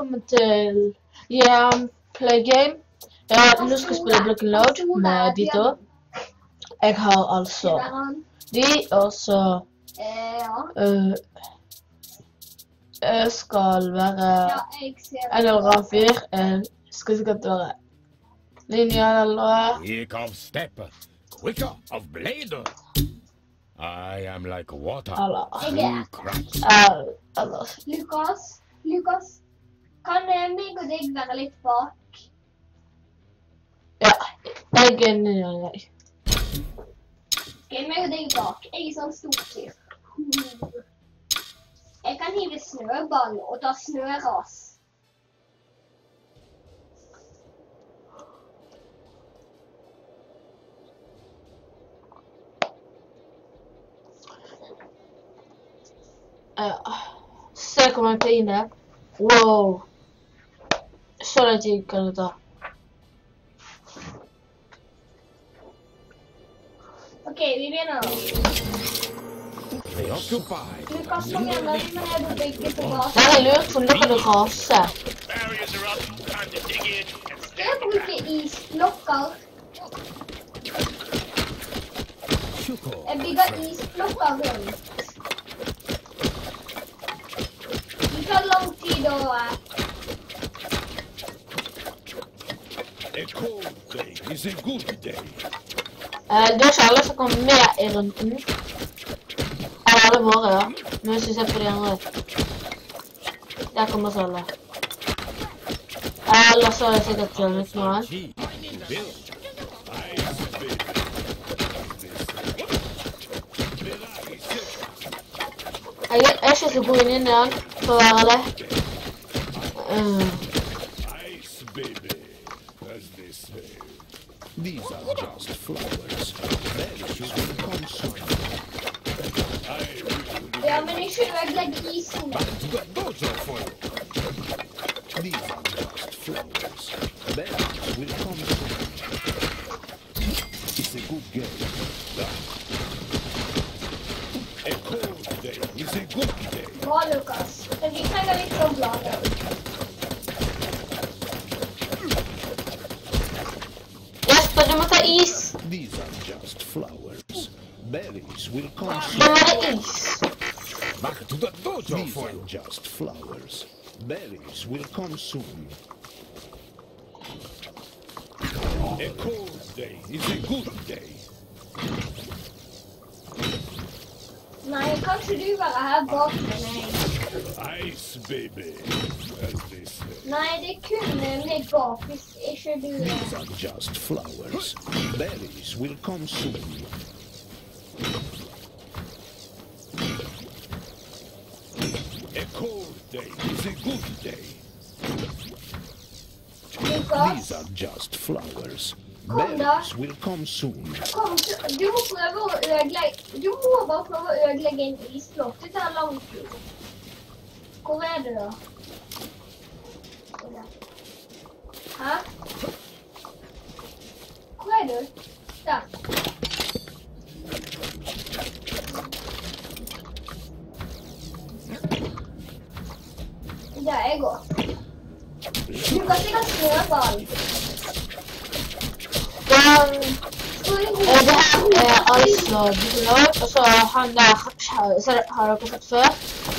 velkommen til Yeah, Play Game. Ja, nå skal jeg spille Block and Load med de to. Jeg har altså de, og så uh, eh, Jeg eh, skal være en eller annen fyr. Jeg eh, skal sikkert være linja eller noe. Here comes I am like water. Eller. Lucas. Lucas. Kan meg og deg være litt bak? Ja. Jeg er nøye. Ok, meg og deg bak. Jeg er sånn stortyr. Jeg kan hive snøball og ta snøras. Uh, se hvor mange pinner. Wow. Solitaire Canada. Ok, viveram. Preoccupied. Lucas kom je wel maar de boss. Ja, leuk voor de boss. Skip with the east, lookout. we got east, lookout. You can long is a good day. dus alle seconden meer ernden. Alle worden. Dus is even de Daar komen ze is Alla solo se che c'è un suono. Uh. Back to the dojo These for you. just flowers. Berries will come soon. A cold day is a good day. can jeg to do what I have for you? Ice, baby. Nej, det er kun med gofis, ikke dybere. These are just flowers. Berries will come soon. day is a good day. These are just flowers. Oh, Bears will come soon. Kom, du må prøve å ødelegge Du må bare prøve å ødelegge en isblokk. Det tar lang tid. Hvor er det, da? Hæ? Hvor er Der. Det er jeg òg. Du kan sikkert snøre ballen. Det her er altså Bruno, og så han har dere sett før.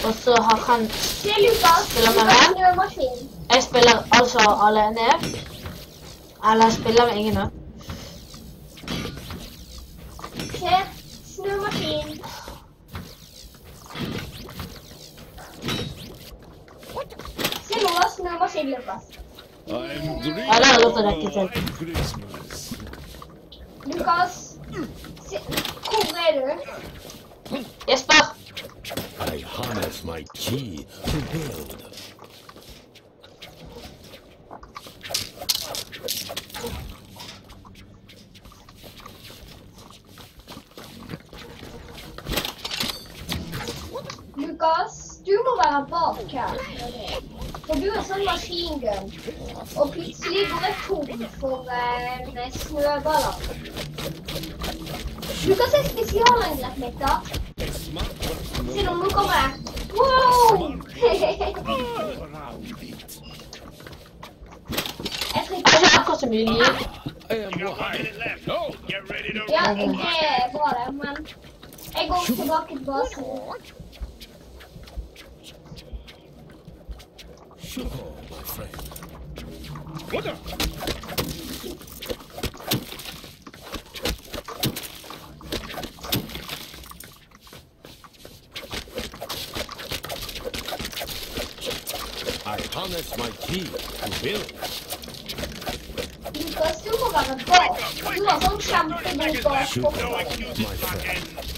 Og så har han spiller med meg. Jeg spiller altså alene. Eller jeg spiller med ingen. Se, snu snømaskin. na waszej wielkości. Ale no to taki ten. Because... Kurde. Jest pa! I harness my key to build. Lukas, du må være bakeren. For du er sånn maskingun. Og plutselig går jeg tom for eh, snøballer. Du kan se spesialangrepet mitt, da. Se nå, nå kommer jeg. Wow! jeg trekker ikke har akkurat så mye liv. Ja, det er bra, det, men jeg går tilbake til basen. Sure, my friend. What up? I harness my key to will. You are uwaga, bo tu są szampy, bo... My friend,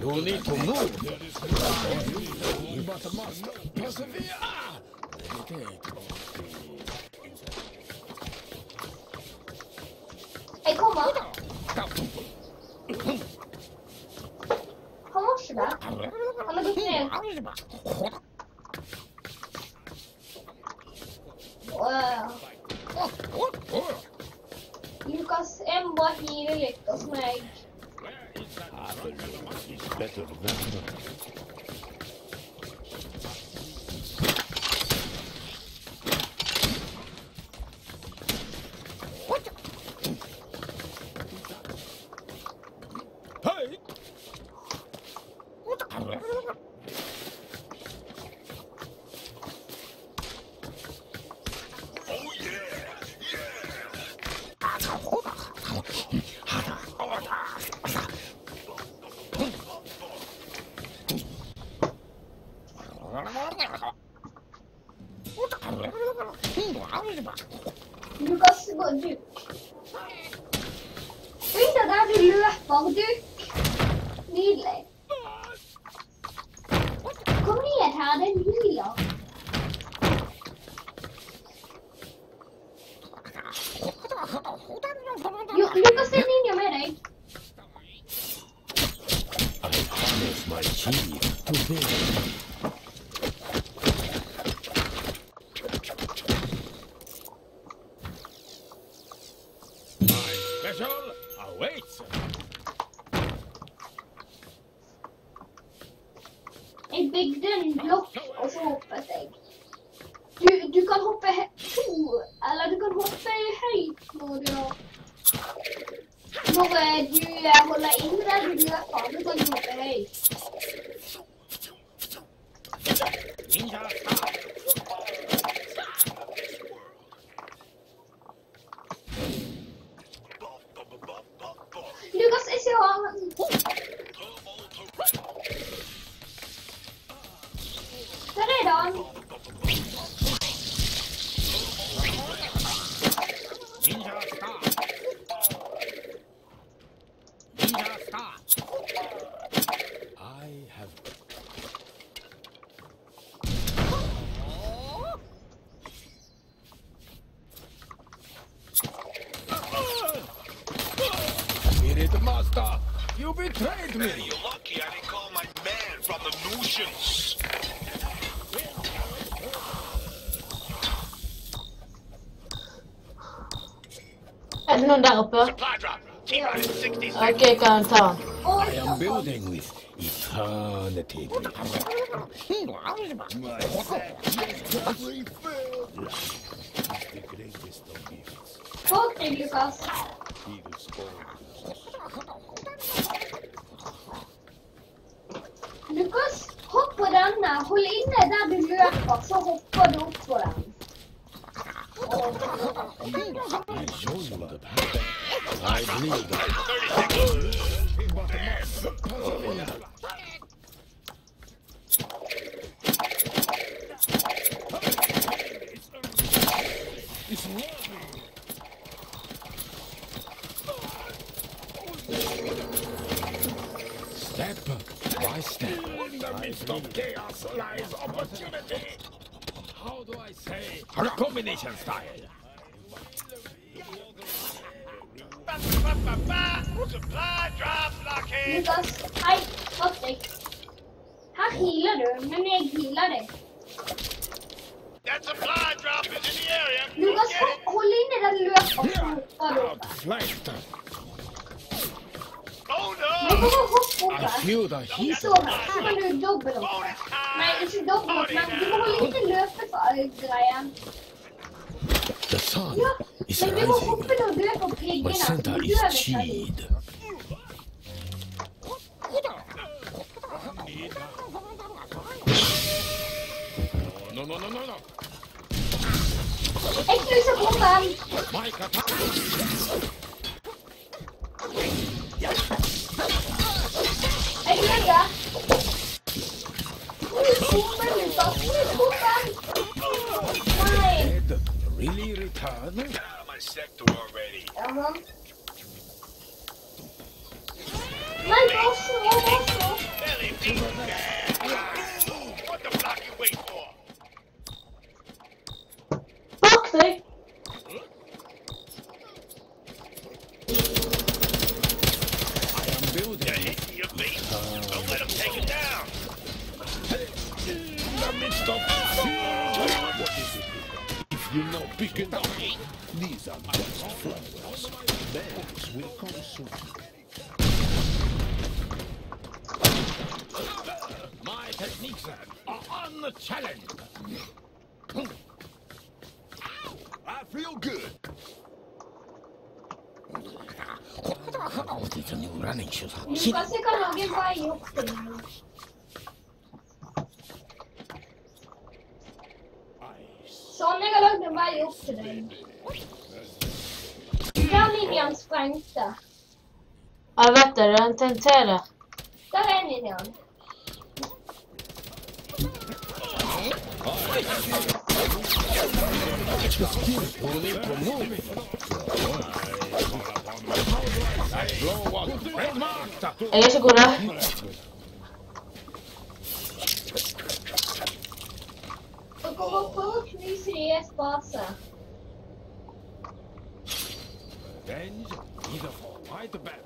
You'll need to move. You must, persevere. Hey, come on. Come on, Shiba. I'm gonna get you. Lucas en bahiyle lekkas meg. I better than. 아. go. Okay, countdown. I am building with eternity. Hmm. midst of chaos lies opportunity. How do I say? Combination style. Supply drop I optic. How healer? Many healer. That supply drop is in the area. Lucas, Colin era Oh no! A few the heat The sun no, is rising. My Santa is cheated. 멈췄어. 음. sincera. Tá bem, Miriam. Ele segurar. Como pouco me seria Revenge, either for or bad.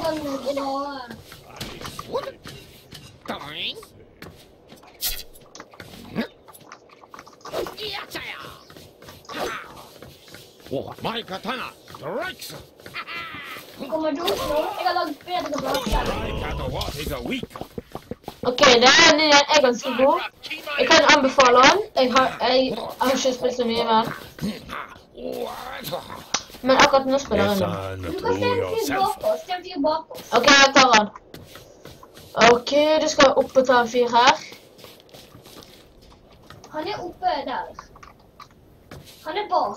Oh, my katana strikes! OK, det er en jeg er ganske god. Jeg kan anbefale den. Jeg har, ikke spilt så mye med Men akkurat nå skal det renne. Du kan stemme til bakpå. Stem til bakpå. OK, jeg tar han. OK, du skal opp og ta en fyr her. Han er Han er bak.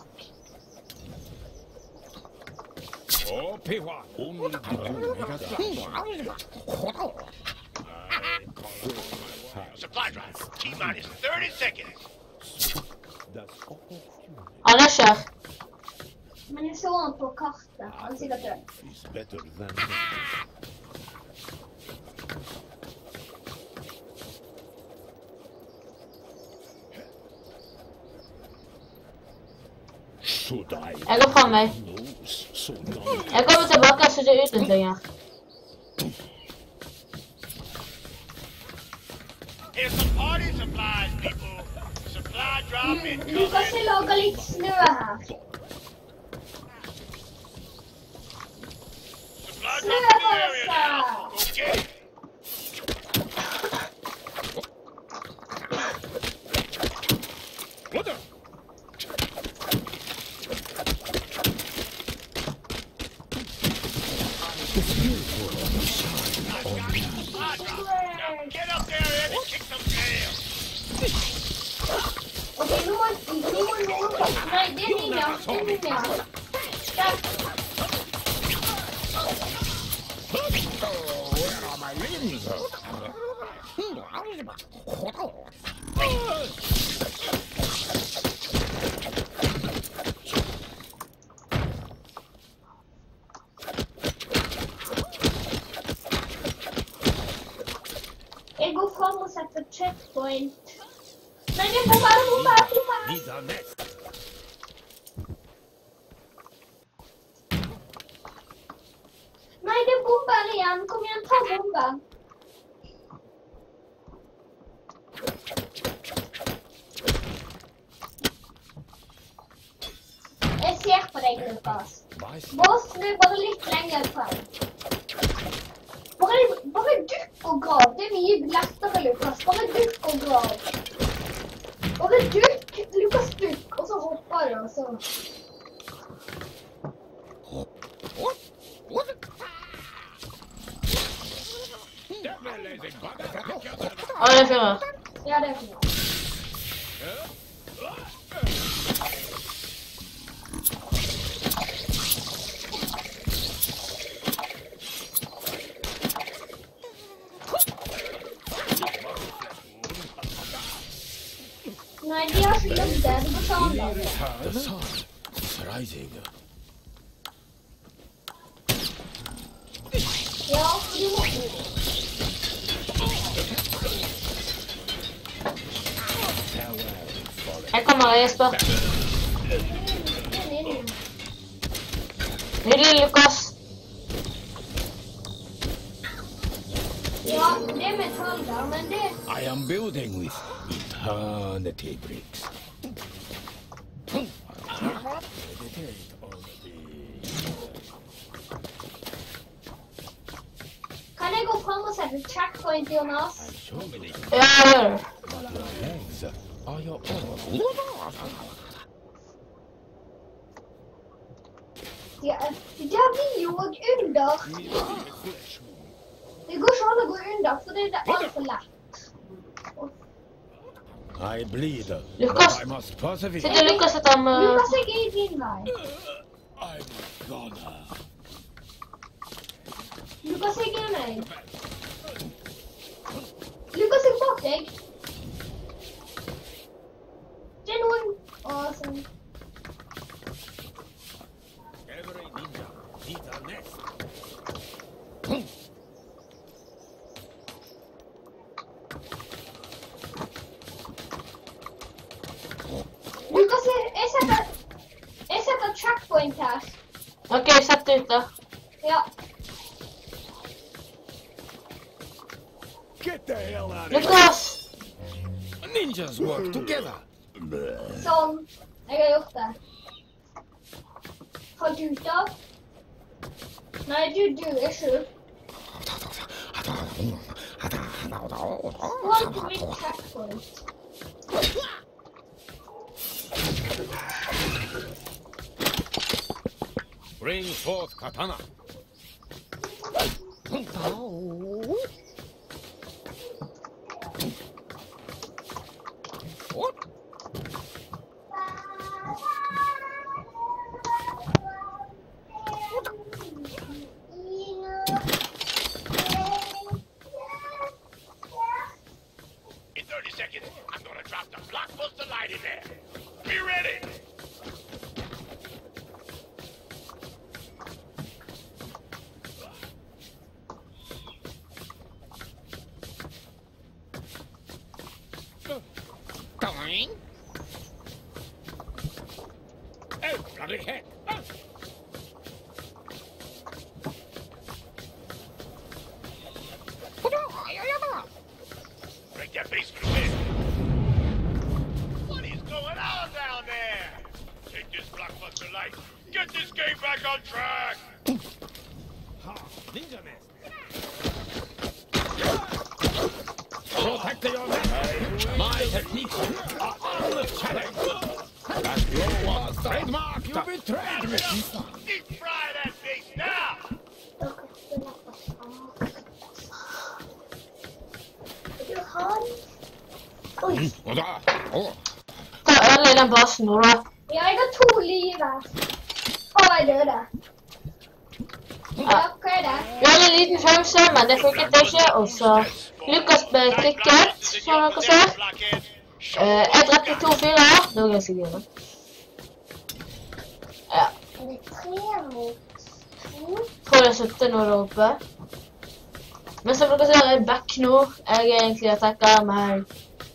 Supply drive. T 30 seconds. Han er kjør. Men jag så en på kartan. Han sitter død. It's better than Jeg går fra meg. Jeg kommer tilbake så det er utnyttinger. Du kan ikke lage litt snø här. Nossa! करेंगे पास बॉस ने बगल में ट्रायंगल पास पकड़ पकड़ डिस्क को ग्राव देन ये ब्लास्ट कर ले पास पकड़ डिस्क को ग्राव पकड़ डिस्क लुका स्टिक और så hoppar jag så Ja, det är fina. Ja, det är fina. The sound is rising. Eccomola Espa. Lili Lucas. I am building with eternity bricks. Kan ik the... Can I go homeless at checkpoint, Jonas? Ja. your Ja, ja, die jongen, undag. Det in sånn å gå unna, for de I bleed, Lucas, I must persevere. Sino Lucas na tam... Uh... Lucas ay gaming life. I'm gonna... Lucas ay gaming. Lucas ay fuck, eh? Genuine. Awesome. work together. s o I g o r uppe. Har du då? Nej, du, du är sjuk. Håll på i t h o i n Bring forth katana. Oh. Oh. Det er øl i den basen nå, da. Ja, jeg har to liv her. Og jeg døde. Ja. Hva er det? Vi har en liten sjanse, men det funket ikke. Og så Lukas ble klikket, som dere ser. Uh, jeg drepte to fyrer. Nå er jeg sikker. gøy. Ja. Det tre mot to. Tror jeg sitter nå der oppe. Men som dere ser, jeg er back nå. Jeg er egentlig attacka, men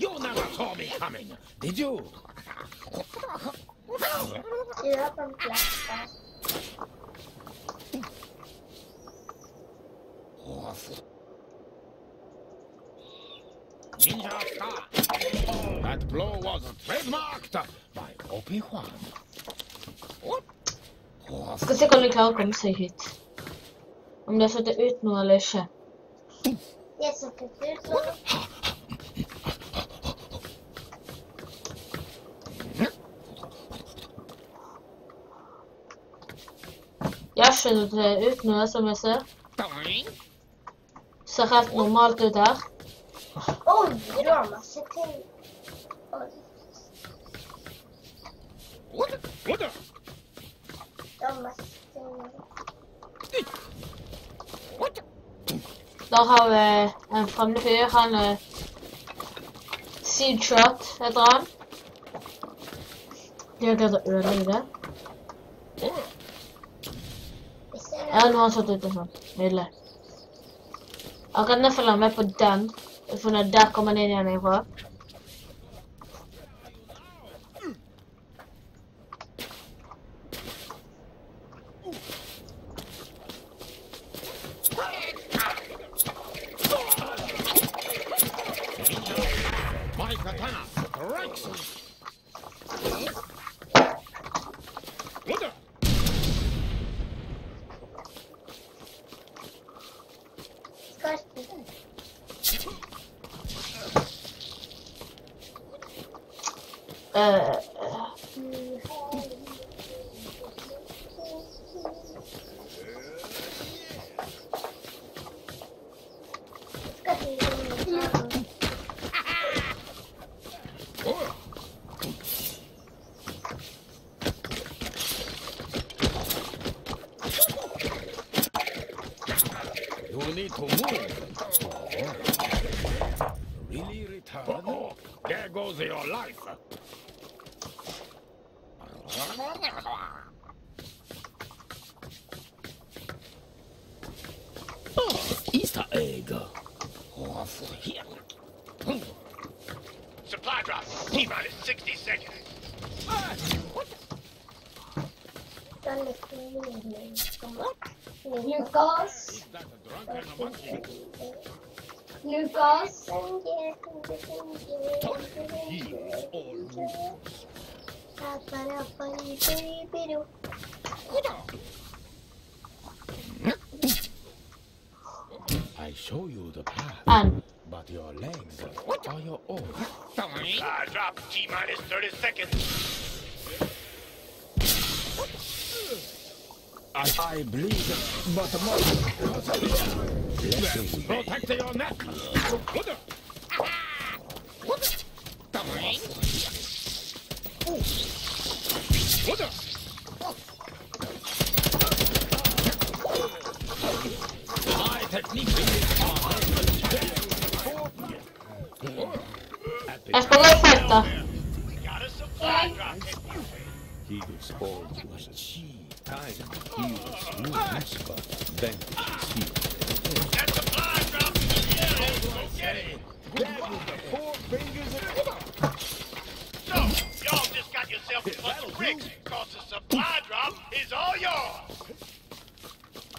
You never saw me coming, did you? Ninja Star! That blow was trademarked by Obi-Wan. Sekunden kaukom sig hit. Om det har suttit ut några eller inte. Jag har suttit ut några. skjer det ut nå, som jeg ser. Ser helt normalt ut her. Å, oh, dra masse til. Dra Der har vi en fremmed fyr. Han er eh, Seedshot, heter han. Det er klart å ødelegge det. Ja, nå har han satt ut en sånn. Nydelig. Akkurat nå følger jeg med på den, for der kommer han inn igjen ifra. uh, Lucas. I show you the path, um. but your legs are your own. Guys up, T minus 30 seconds. I, I bleed, but must persevere. protect your neck. Good. Good. The ring. the? High technique is on. Esto le falta. Eagle's horn was a tied in the heels, new Aspa vanquishes That's a fly drop! into the air! Go get it! Grab with the four fingers and... So, y'all just got yourself a bunch of bricks, cause the supply drop is all yours!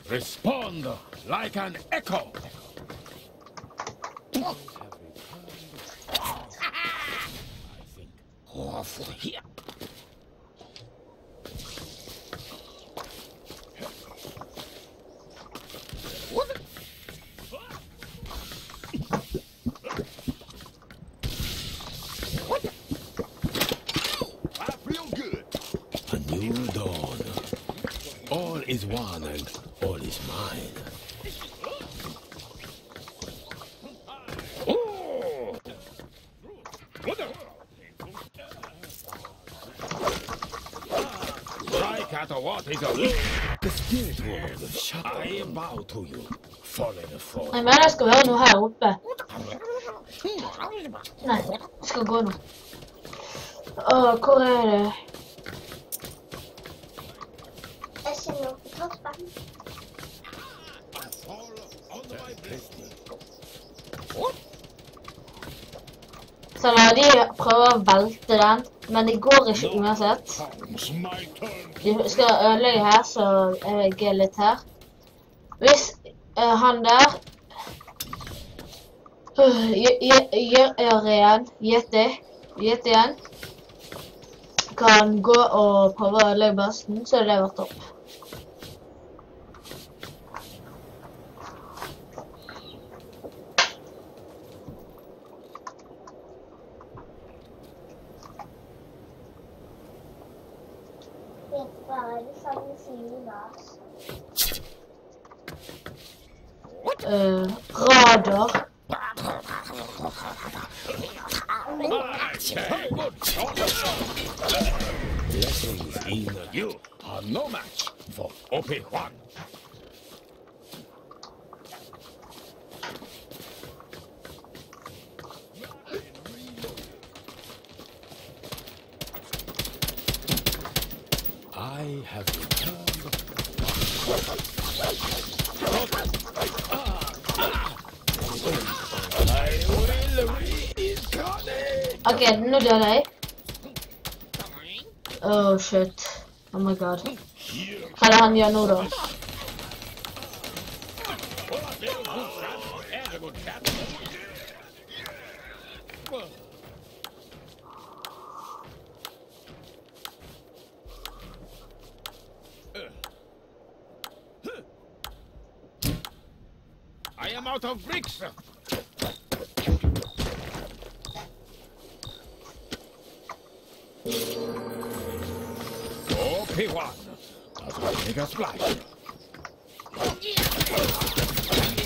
Respond like an echo! I feel good. A new dawn. All is one and all is mine. Oh! a the spirit world? I bow to you. Fallen, fallen. Nej, men här ska vi ha nog här går ikke uansett. De skal ødelegge her, så jeg er litt her. Hvis han der uh, gjør igjen, gjette, gjette igjen, kan gå og prøve å ødelegge basen, så er det vært opp. coming Äh, Radar. either you are no match for I have Okay, no didn't Oh shit. Oh my god. Kala Hanya Noro. Oh, P1. I'll make a splash.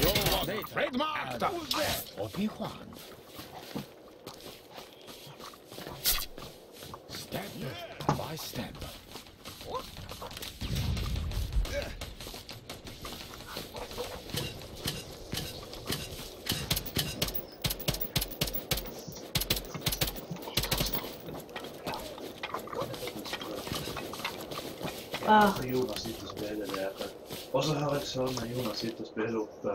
Your trademark. Oh, P1. Step yeah. by step. Ah. Jonas sitter og spiller der. Og så hører jeg sønnen min Jonas sitte og spille opp eh.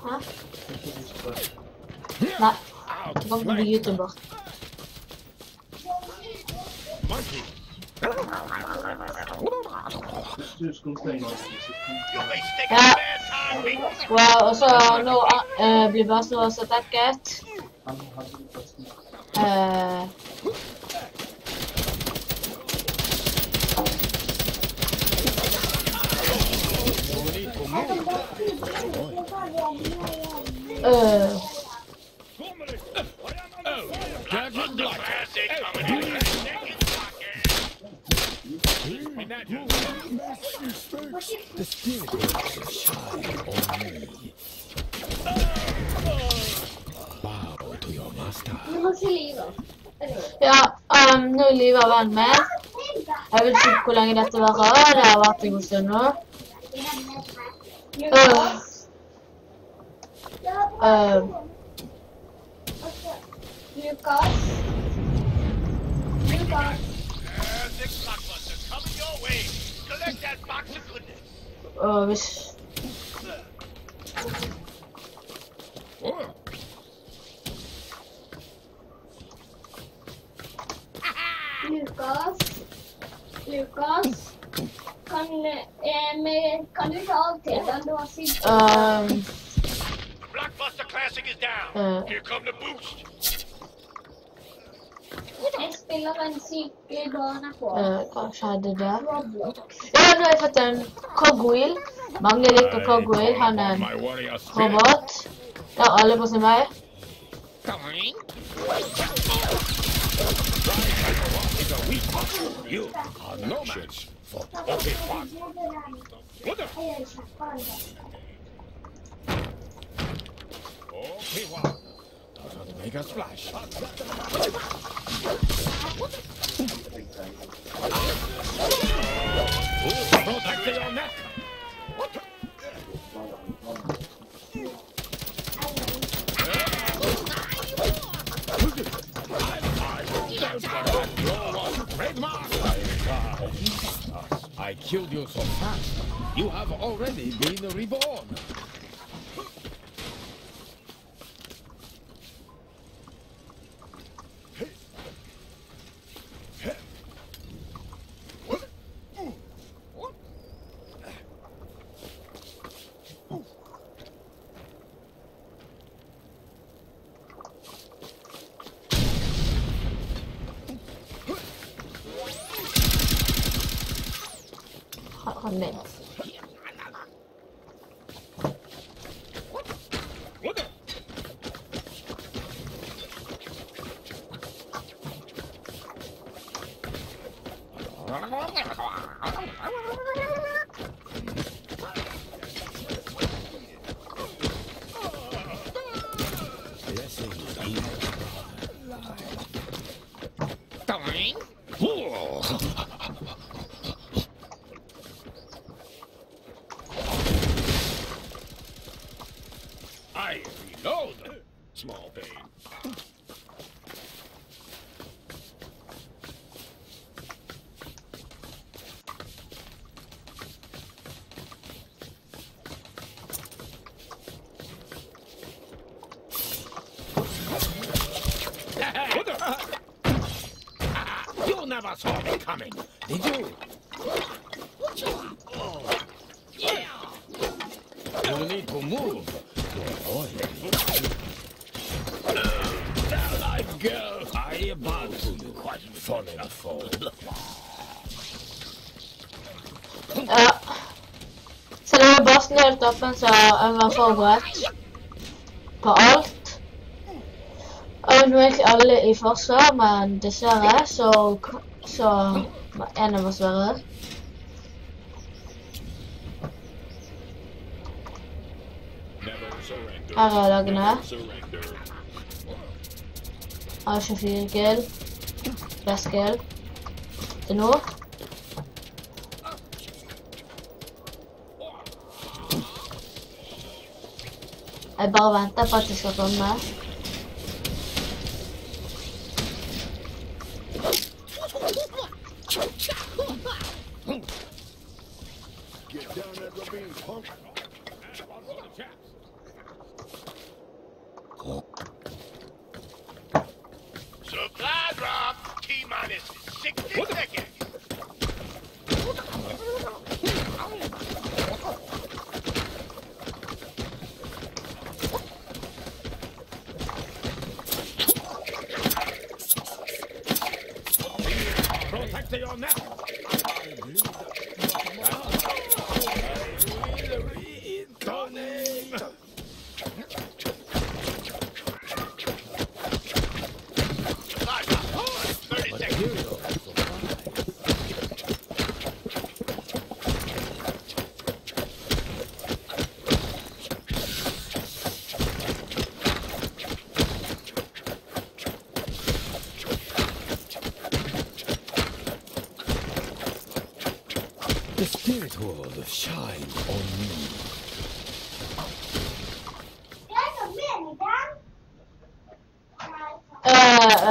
Hæ? Nei. Det var på YouTube, bare. Ja. Wow, og så nå uh, blir basen vår så dekket. Uh, Uh. The spirit of shine on Ja, um, nå er Liva venn med. Jeg vet ikke hvor lenge dette varer. Det har vært en god stund nå. Uh. Um, Lucas. Lucas. Perfect coming your way. Collect that box of goodness. Oh, this. Lucas. Lucas. Kan, eh, kan du ta av T-en? Du har Blockbuster Classic is down. Uh. Here come the boost. Next pila si Gordon ako. Eh, masyado da. Eh, ano Cogwheel? Mangilik ka Cogwheel, Robot? Na, alam mo si You do not make a splash. Protect your neck! I killed you so fast, you have already been reborn. small pain. never saw me coming, did you? forberedt på alt. Og nå er ikke alle i forsvar, men dessverre så, så en av oss var Her er lagene. Har 24 gull. Best gull. Til nå. Jeg bare venter på at det skal komme. Ja.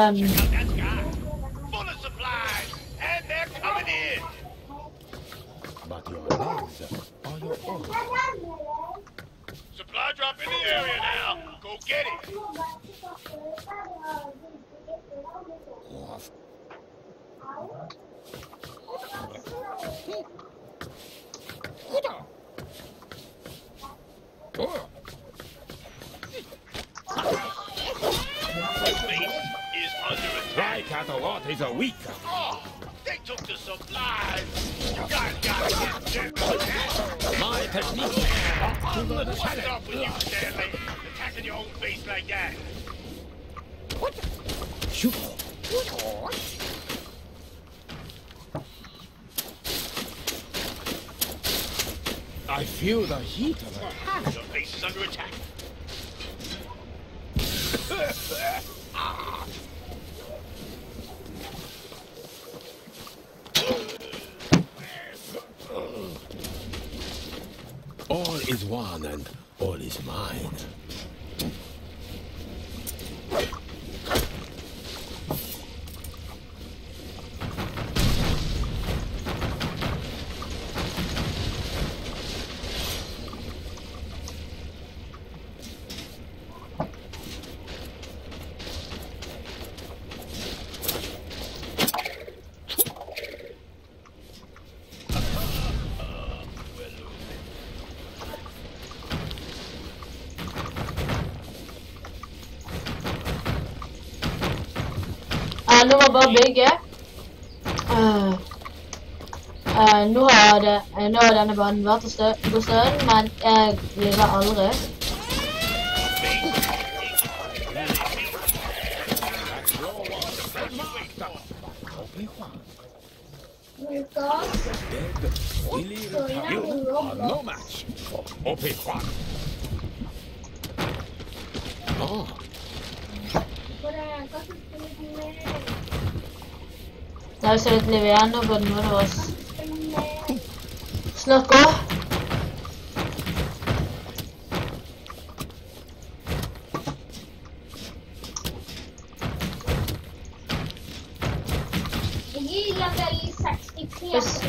um. But your lungs are your own. Supply drop in the area now. Go get it. is a weak. Oh, they took the supplies. You guys got to get to My technique is to the up with you, Stanley? Attacking your own face like that. What? Shoot. What? I feel the heat of it. Your face is under attack. is one and all is mine. about big, yeah? Uh, uh, nå hadden we nå har denne banen vært en stund, men Now ser det Leviano got none of us. Snakka! Hvis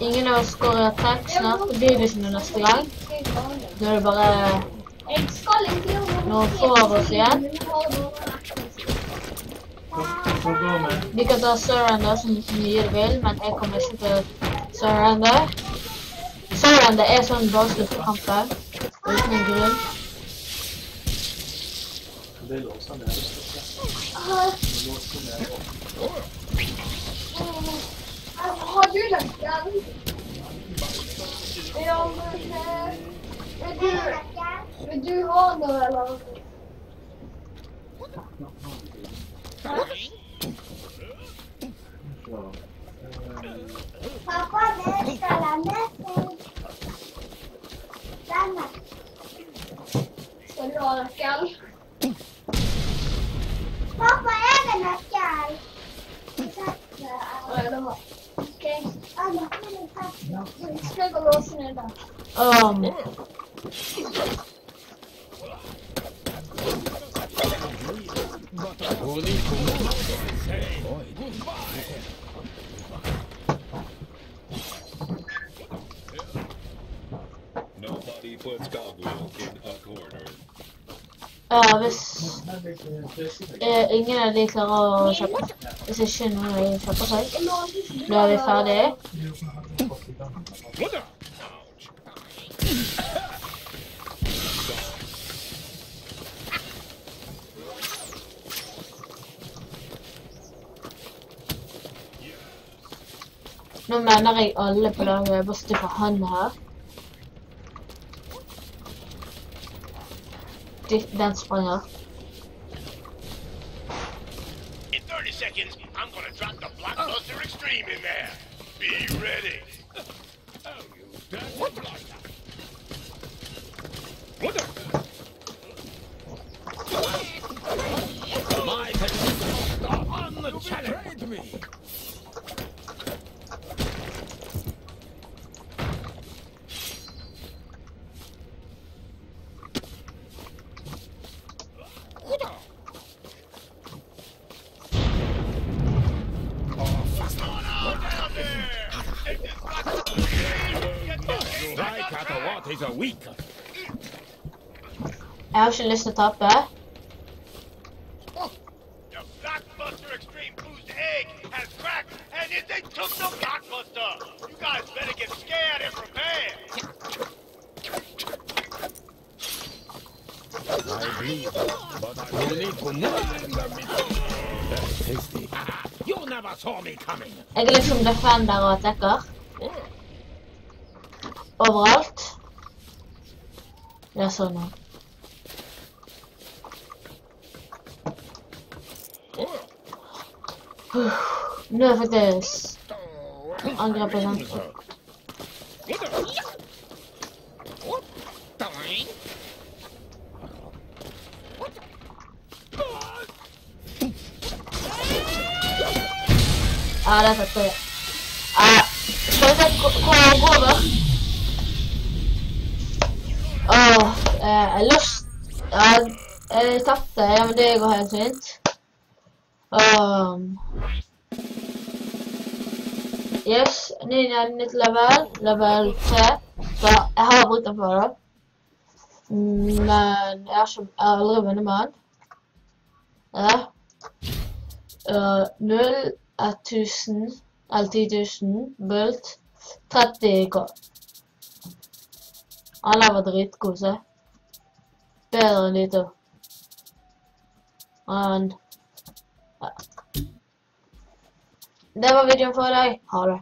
ingen av oss går i attack snart, blir det ikke noe neste gang. Da er det bare nå få av oss igjen. Vi kan ta Surrender som mye du vil, men jeg kommer ikke til Surrender. Surrender er sånn basel på kampen, uten en grunn. Det låser ned. Det låser ned. Har du lagt den? Ja, men vil du, vil du ha noe, eller? Hæ? Papa nerede neredesin? Ben bak. Şöyle olarak gel. Papa nerede gel? Um. Holy, holy, holy, holy, Ja, hvis ah, eh, ingen av de klarer å kjøpe, hvis ikke noen kjøper seg, da er vi ferdige. Nå mener jeg alle på laget, bortsett fra han her. that's enough. ikke lyst til å tape. Jeg er liksom defender og attacker. Overalt. Ja, sånn. har Nueve de angrepet hans. Ah, det satt jeg. Ah, skal vi se hvor han går over? Åh, eh, jeg er lyst. Ja, jeg tapte, ja, men det går helt fint. Um, yes, nytt level. Level 3. Så jeg har brukt den før, da. Men jeg har, aldri vunnet med den. Ja. Uh, 0 er 1000, eller 10 000, bult. 30K. Alle var dritkose. Bedre enn de to. And det var videoen for deg. Ha det.